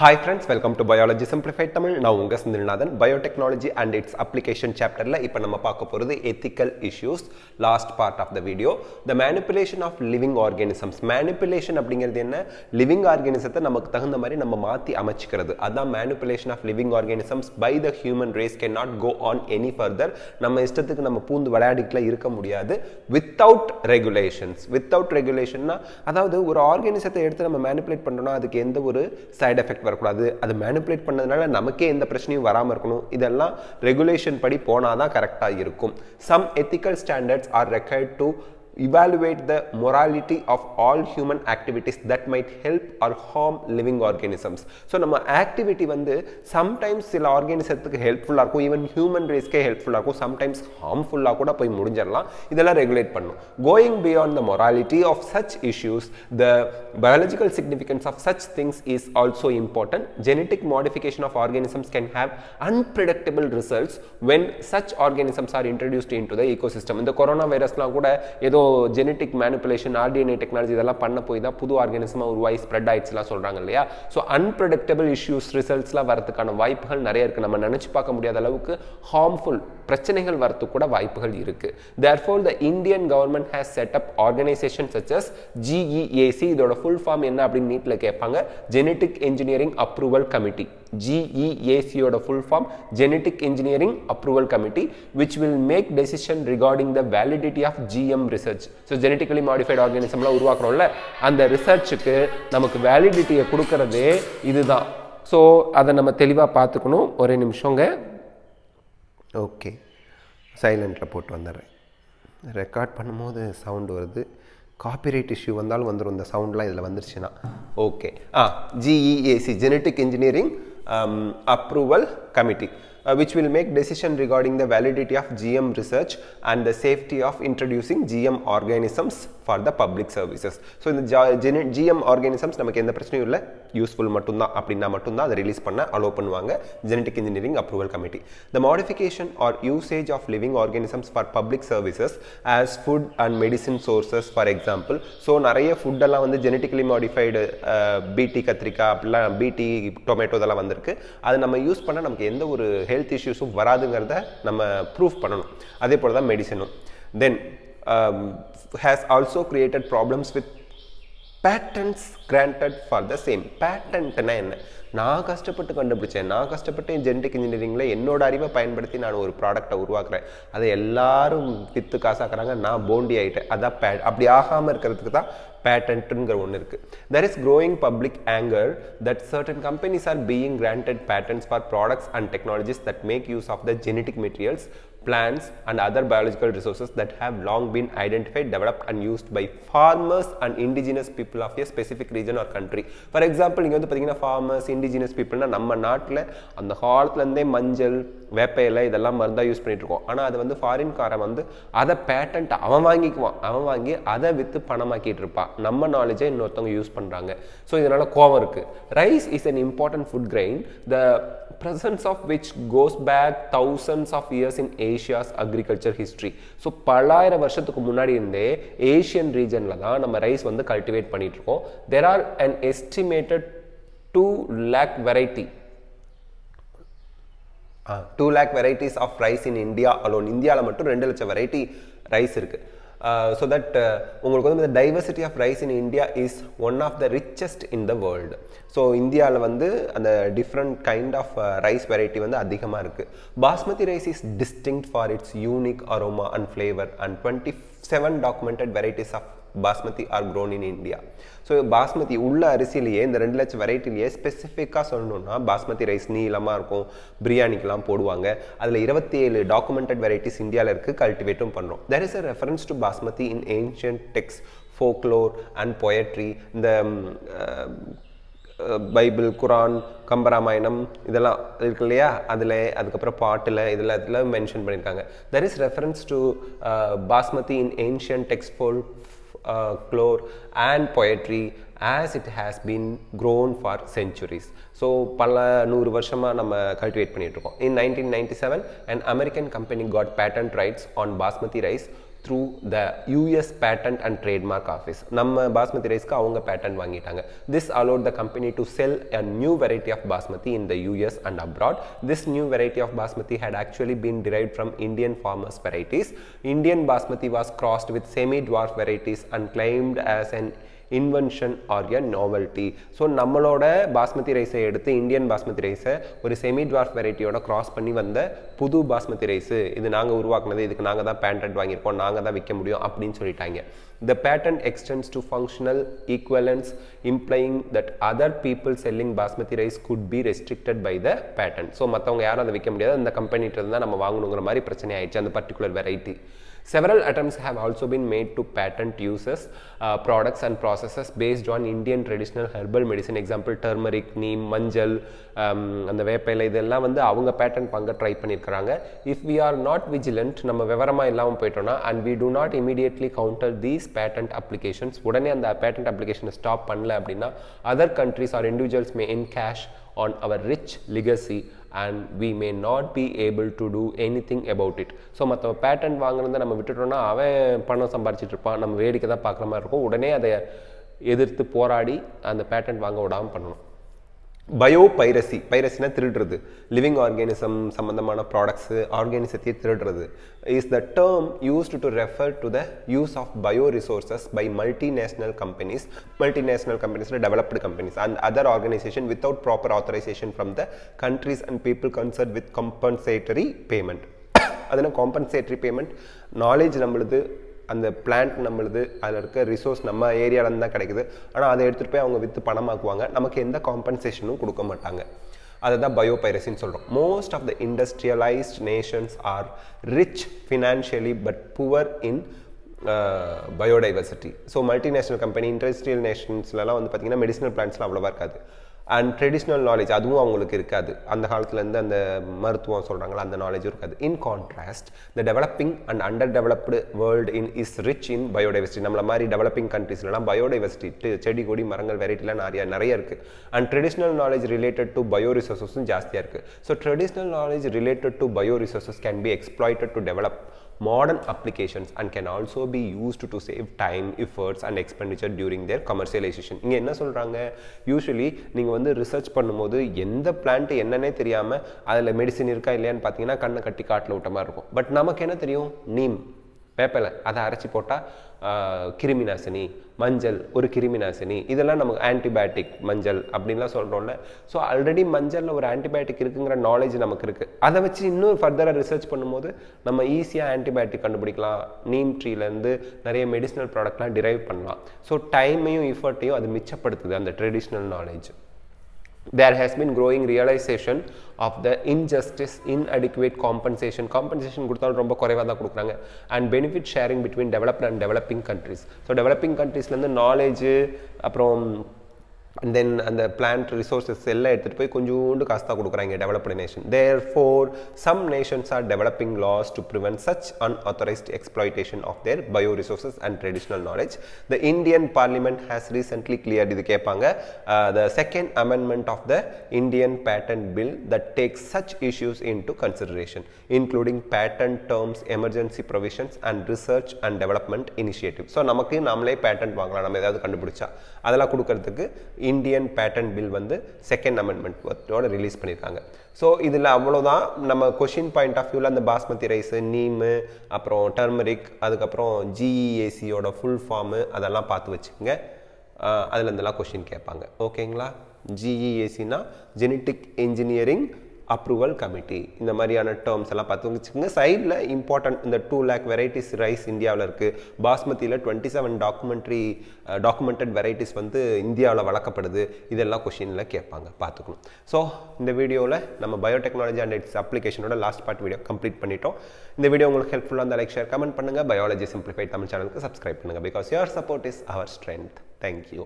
Hi friends welcome to biology simplified Tamil நான் உங்கள் Senthilnathan. Biotechnology and its application சாப்டரில் இப்போ நம்ம பார்க்க போகிறது ethical issues last part of the video the manipulation of living organisms manipulation அப்படிங்கிறது என்ன? லிவிங் ஆர்கானிசத்தை நமக்கு தகுந்த மாதிரி நம்ம மாற்றி அமைச்சிக்கிறது. அதான் manipulation of living organisms by the human race can not go on any further நம்ம இஷ்டத்துக்கு நம்ம பூந்து விளையாடிக்கலாம் இருக்க முடியாது. வித்தவுட் ரெகுலேஷன்ஸ் வித்தவுட் ரெகுலேஷன்னா அதாவது ஒரு ஆர்கானிசத்தை எடுத்து நம்ம மேனிப்புலேட் பண்ணுறோம்னா அதுக்கு எந்த ஒரு சைட் எஃபெக்ட் வரக்கூடாது. அது மேனிப்புலேட் பண்ணதுனால நமக்கே எந்த பிரச்சனையும் வராமல் இருக்கணும். இதெல்லாம் ரெகுலேஷன் படி போனால் தான் கரெக்டாக இருக்கும். Some ethical standards are required to evaluate the morality of all human activities that might help or harm living organisms so நம்ம ஆக்டிவிட்டி வந்து சம்டைம்ஸ் சில ஆர்கானிசத்துக்கு ஹெல்ப்ஃபுல்லாக இருக்கும் ஈவன் ஹியூமன் ரேஸ்க்கே ஹெல்ப்ஃபுல்லாக இருக்கும் சம்டைம்ஸ் ஹார்ம்ஃபுல்லாக கூட போய் முடிஞ்சிடலாம் இதெல்லாம் ரெகுலேட் பண்ணும் going beyond the morality of such issues the biological significance of such things is also important genetic modification of organisms can have unpredictable results when such organisms are introduced into the ecosystem இந்த corona வைரஸ்லாம் கூட ஏதோ genetic manipulation rDNA technology இதெல்லாம் பண்ண போய் தான் புது ஆர்கானிசமாக உருவாகி ஸ்ப்ரெட் ஆயிடுச்சுலாம் சொல்கிறாங்க இல்லையா? ஸோ அன்பிரடிக்டபிள் இஷ்யூஸ் ரிசல்ட்ஸ்லாம் வரதுக்கான வாய்ப்புகள் நிறைய இருக்குது நம்ம நினச்சி பார்க்க முடியாத அளவுக்கு ஹார்ம்ஃபுல் பிரச்சனைகள் வரத்துக்கு கூட வாய்ப்புகள் இருக்குது therefore the Indian government has set up organization such as G E A C இதோட ஃபுல் ஃபார்ம் என்ன அப்படின்னு நீட்டில் கேட்பாங்க. Genetic engineering approval committee ஜிஇஏசியோட full form genetic engineering approval committee which will make decision regarding the validity of G M research so genetically modified ஆர்கானிசம்லாம் உருவாக்குறோம்ல அந்த ரிசர்ச்சுக்கு நமக்கு வேலிடிட்டியை கொடுக்கறதே இதுதான். ஸோ அதை நம்ம தெளிவாக பார்த்துக்கணும். ஒரே நிமிஷங்க. ஓகே சைலண்ட்டில் போட்டு வந்துடுறேன். ரெக்கார்ட் பண்ணும்போது சவுண்டு வருது. காப்பிரைட் இஷ்யூ வந்தாலும் வந்துடும் இந்த சவுண்ட்லாம் இதில் வந்துருச்சுன்னா. Okay ah GEAC genetic engineering approval committee Uh, which will make decision regarding the validity of GM research and the safety of introducing GM organisms for the public services. So இந்த GM organisms நமக்கு எந்த பிரச்சனையும் இல்லை. Useful மட்டும்தான் அப்படின்னா மட்டும்தான் அதை release பண்ண அலோவ் பண்ணுவாங்க. Genetic engineering approval committee the modification or usage of living organisms for public services as food and medicine sources for example so நிறைய ஃபுட்டெல்லாம் வந்து ஜெனட்டிக்கலி மாடிஃபைடு பிடி கத்திரிக்காய் அப்படிலாம் பிடி டொமேட்டோ இதெல்லாம் வந்திருக்கு. அது நம்ம யூஸ் பண்ணால் நமக்கு எந்த ஒரு ஹெல்த் இஷ்யூஸும் வராதுங்கிறத நம்ம ப்ரூஃப் பண்ணணும். அதே போல் தான் மெடிசனும் then has also created problems with patents granted for the same பேட்டன்ட்னா என்ன? நான் கஷ்டப்பட்டு கண்டுபிடிச்சேன். நான் கஷ்டப்பட்டு ஜெனடிக் இன்ஜினியரிங்கில் என்னோட அறிவை பயன்படுத்தி நான் ஒரு ப்ராடக்டை உருவாக்குறேன். அதை எல்லாரும் வித்து காசாக்குறாங்க. நான் போண்டி ஆகிட்டேன் அதான் பே அப்படி ஆகாமல் இருக்கிறதுக்கு தான் பேட்டன்ட்டுங்கிற ஒன்று இருக்குது there is growing public anger that certain companies are being granted patents for products and technologies that make use of the genetic materials plants and other biological resources that have long been identified, developed and used by farmers and indigenous people of a specific region or country. For example, இங்கே வந்து பார்த்தீங்கன்னா farmers, indigenous peopleனா நம்ம நாட்டில் அந்த காலத்துலேருந்தே மஞ்சள் வேப்ப இலை இதெல்லாம் மருந்தாக யூஸ் பண்ணிட்டு இருக்கோம் ஆனால் அது வந்து ஃபாரின்காரன் வந்து அதை பேட்டன்ட் அவன் வாங்கிக்குவான். அவன் வாங்கி அதை விற்று பணமாக்கிட்டு இருப்பான் நம்ம நாலேஜை இன்னொருத்தவங்க யூஸ் பண்ணுறாங்க ஸோ இதனால் கோவம் இருக்குது rice is an important food grain the presence of which goes back thousands of years in Asia's agriculture history. So பல்லாயிரம் வருஷத்துக்கு முன்னாடி இருந்தே ஏஷியன் ரீஜனில் தான் நம்ம ரைஸ் வந்து கல்டிவேட் பண்ணிட்டு இருக்கோம் there are an estimated two lakh variety two lakh varieties of rice in India alone இந்தியாவில் மட்டும் ரெண்டு லட்சம் வெரைட்டி ரைஸ் இருக்குது ஸோ தட் உங்களுக்கு வந்து இந்த diversity of rice in India is one of the richest in the world so இந்தியாவில் வந்து அந்த different kind of rice variety வந்து அதிகமாக இருக்குது basmati rice is distinct for its unique aroma and flavour and twenty seven documented varieties of basmati are grown in India so basmati உள்ள அரிசிலேயே இந்த ரெண்டு லட்சம் வெரைட்டிலேயே ஸ்பெசிஃபிக்காக சொல்லணும்னா பாஸ்மதி ரைஸ் நீளமாக இருக்கும் பிரியாணிக்கெலாம் போடுவாங்க. அதில் இருபத்தி ஏழு டாக்குமெண்டட் வெரைட்டிஸ் இந்தியாவில் இருக்குது கல்டிவேட்டும் பண்ணுறோம் there is a reference to basmati in ancient texts folklore and poetry இந்த பைபிள் குரான் கம்பராமாயணம் இதெல்லாம் இருக்கு இல்லையா? அதில் அதுக்கப்புறம் பாட்டில் இதில் இதில் மென்ஷன் பண்ணியிருக்காங்க there is reference to uh, basmati in ancient text folklore and poetry as it has been grown for centuries so பல நூறு வருஷமாக நம்ம கல்டிவேட் பண்ணிகிட்ருக்கோம் in nineteen ninety seven and American company got patent rights on basmati rice Through the US patent and trademark office நம்ம பாஸ்மதி ரைஸ்க்கு அவங்க patent வாங்கிட்டாங்க this allot the company to sell a new variety of basmati in the US and abroad this new variety of basmati had actually been derived from Indian farmers' varieties. Indian basmati was crossed with semi-dwarf varieties and claimed as an invention or a novelty so நம்மளோட பாஸ்மதி ரைஸை எடுத்து Indian basmati ரைஸை ஒரு semi dwarf வெரைட்டியோட cross பண்ணி வந்த புது basmati rice. இது நாங்கள் உருவாக்குனது இதுக்கு நாங்கள் தான் பேட்டன்ட் வாங்கியிருக்கோம் நாங்கள் தான் விற்க முடியும் அப்படின்னு சொல்லிட்டாங்க. The patent extends to functional equivalence implying that other people selling basmati rice could be restricted by the patent. So மற்றவங்க யாரும் அதை விற்க முடியாது. அந்த கம்பெனிட்டு தான் நம்ம வாங்கணுங்கிற மாதிரி பிரச்சனை ஆயிடுச்சு அந்த particular variety Several attempts have also been made to patent uses, uh, products and processes based on Indian traditional herbal medicine, example turmeric, neem, மஞ்சள் um, அந்த வேப்பையில் இதெல்லாம் வந்து அவங்க பேட்டன்ட் வாங்க ட்ரை பண்ணியிருக்கிறாங்க if we are not vigilant நம்ம விவரமாக இல்லாமல் போயிட்டோம்னா and we do not immediately counter these patent applications உடனே அந்த பேட்டன்ட் அப்ளிகேஷனை ஸ்டாப் பண்ணல அப்படின்னா other countries or individuals may in cash on our rich legacy and we may not be able to do anything about it. So மற்ற patent வாங்குறத நம்ம விட்டுட்டோம்னா அவன் பணம் சம்பாரிச்சிட்டு இருப்பான். நம்ம வேடிக்கை தான் பார்க்குற மாதிரி இருக்கும். உடனே அதை எதிர்த்து போராடி அந்த பேட்டன் வாங்க விடாமல் பண்ணணும். பயோ பைரசி பைரசினா திருடுறது. லிவிங் ஆர்கானிசம் சம்மந்தமான ப்ராடக்ட்ஸு ஆர்கானிசத்தையே திருடுறது. Is the term used to refer to the use of bio resources by multinational companies multinational கம்பெனிஸில் developed companies and other organisation without proper authorisation from the countries and people concerned with compensatory payment அதனால் compensatory payment knowledge நம்மளுது அந்த plant நம்மளுது அதில் இருக்க resource நம்ம ஏரியாவிலேருந்து தான் கிடைக்குது. ஆனால் அதை எடுத்துகிட்டு போய் அவங்க விற்று பணமாக்குவாங்க. நமக்கு எந்த காம்பன்சேஷனும் கொடுக்க மாட்டாங்க. அதை தான் பயோபைரசின்னு சொல்கிறோம் most of the industrialised nations are rich financially but poor in biodiversity so multinational company industrial நேஷன்ஸ்லலாம் வந்து பார்த்திங்கன்னா மெடிசனல் பிளான்ட்ஸ்லாம் அவ்வளோவா இருக்காது. அண்ட் ட்ரெடிஷ்னல் நாலேஜ் அதுவும் அவங்களுக்கு இருக்காது. அந்த காலத்துலேருந்து அந்த மருத்துவம் சொல்கிறாங்களா அந்த நாலேஜும் இருக்காது. In contrast the developing and under developed world in is rich in biodiversity நம்மள மாதிரி டெவலப்பிங் கண்ட்ரீஸ்லாம் பயோடைவர்சிட்டி செடி கொடி மரங்கள் வெரைட்டிலாம் நிறையா நிறைய இருக்குது and traditional knowledge related to bio ரிசோர்ஸஸும் ஜாஸ்தியாக இருக்குது so traditional knowledge related to bio resources can be exploited to develop modern applications and can also be used to save time efforts and expenditure during their commercialization. இங்கே என்ன சொல்கிறாங்க usually நீங்கள் வந்து research பண்ணும்போது எந்த plant என்னன்னே தெரியாமல் அதில் மெடிசின் இருக்கா இல்லையான்னு பார்த்தீங்கன்னா கண்ணை கட்டி காட்டில் விட்ட மாதிரி இருக்கும். பட் நமக்கு என்ன தெரியும்? நீம் வேப்பிலை அதை அரைச்சி போட்டால் கிருமி நாசினி மஞ்சள் ஒரு கிருமி நாசினி இதெல்லாம் நமக்கு ஆன்டிபயோட்டிக் மஞ்சள் அப்படின்லாம் சொல்கிறோம்ல ஸோ ஆல்ரெடி மஞ்சளில் ஒரு ஆன்டிபயோட்டிக் இருக்குங்கிற நாலேஜ் நமக்கு இருக்குது அதை வச்சு இன்னும் ஃபர்தராக ரிசர்ச் பண்ணும்போது நம்ம ஈஸியாக ஆன்டிபயோட்டிக் கண்டுபிடிக்கலாம். நீம் ட்ரீலேருந்து நிறைய மெடிசினல் ப்ராடக்ட்லாம் டிரைவ் பண்ணலாம். ஸோ டைமையும் எஃபர்ட்டையும் அது மிச்சப்படுத்துது அந்த traditional knowledge there has been growing realization of the injustice inadequate compensation. Compensation கொடுத்தாலும் ரொம்ப குறைவாக தான் கொடுக்குறாங்க. And benefit sharing between developed and developing countries so developing கண்ட்ரீஸ்லேருந்து knowledge அப்புறம் தென் அந்த பிளான்ட் ரிசோர்ஸஸ் எல்லாம் எடுத்துகிட்டு போய் கொஞ்சோண்டு காசு தான் கொடுக்குறாங்க developed nation therefore some nations are developing laws to prevent such unauthorised exploitation of their bio resources and traditional knowledge the Indian parliament has recently cleared இது கேட்பாங்க the second amendment of the Indian patent bill that takes such issues into consideration including patent terms emergency provisions and research and development initiative so நமக்கு நம்மளே patent வாங்கலாம். நம்ம ஏதாவது கண்டுபிடிச்சா அதெல்லாம் கொடுக்கறதுக்கு இந்தியன் பேட்டன் பில் வந்து செகண்ட் அமெண்ட்மெண்ட்டோட ரிலீஸ் பண்ணியிருக்காங்க ஸோ இதில் அவ்வளோதான் நம்ம கொஷின் பாயிண்ட் ஆஃப் வியூவில் அந்த பாஸ்மதி ரைஸு நீமு அப்புறம் டர்மரிக் அதுக்கப்புறம் ஜிஇஏசியோட ஃபுல் ஃபார்மு அதெல்லாம் பார்த்து வச்சுக்கோங்க. அதில் இருந்தெல்லாம் கொஷின் கேட்பாங்க. ஓகேங்களா ஜிஇஏசினா ஜெனட்டிக் இன்ஜினியரிங் அப்ரூவல் கமிட்டி இந்த மாதிரியான டேர்ம்ஸ் எல்லாம் பார்த்து வச்சுக்கோங்க. சைடில் இம்பார்ட்டன்ட் இந்த டூ லேக் வெரைட்டிஸ் ரைஸ் இந்தியாவில் இருக்குது பாஸ்மதியில் twenty seven documentary documented varieties வந்து இந்தியாவில் வளர்க்கப்படுது. இதெல்லாம் கொஷினில் கேட்பாங்க. பார்த்துக்கணும். ஸோ இந்த வீடியோவில் நம்ம பயோடெக்னாலஜி அண்ட் இட்ஸ் அப்ளிகேஷனோட லாஸ்ட் பார்ட் வீடியோ கம்ப்ளீட் பண்ணிட்டோம். இந்த வீடியோ உங்களுக்கு ஹெல்ப்ஃபுல்லாக இருந்தால் லைக் ஷேர் கமெண்ட் பண்ணுங்கள் பயாலஜி சிம்பிளிஃபைட் தமிழ் சேனலுக்கு சப்ஸ்கிரைப் பண்ணுங்கள் because your support is our strength thank you